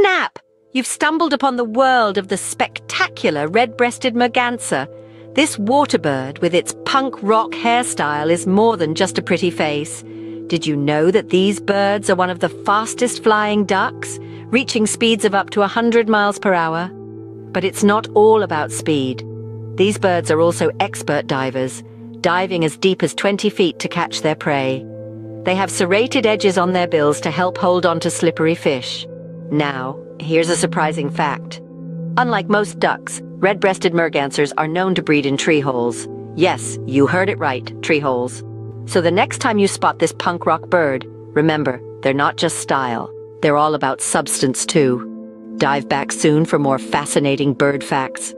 Snap! You've stumbled upon the world of the spectacular red-breasted merganser. This waterbird, with its punk rock hairstyle, is more than just a pretty face. Did you know that these birds are one of the fastest flying ducks, reaching speeds of up to 100 miles per hour? But it's not all about speed. These birds are also expert divers, diving as deep as 20 feet to catch their prey. They have serrated edges on their bills to help hold on to slippery fish. Now, here's a surprising fact. Unlike most ducks, red-breasted mergansers are known to breed in tree holes. Yes, you heard it right, tree holes. So the next time you spot this punk rock bird, remember, they're not just style. They're all about substance too. Dive back soon for more fascinating bird facts.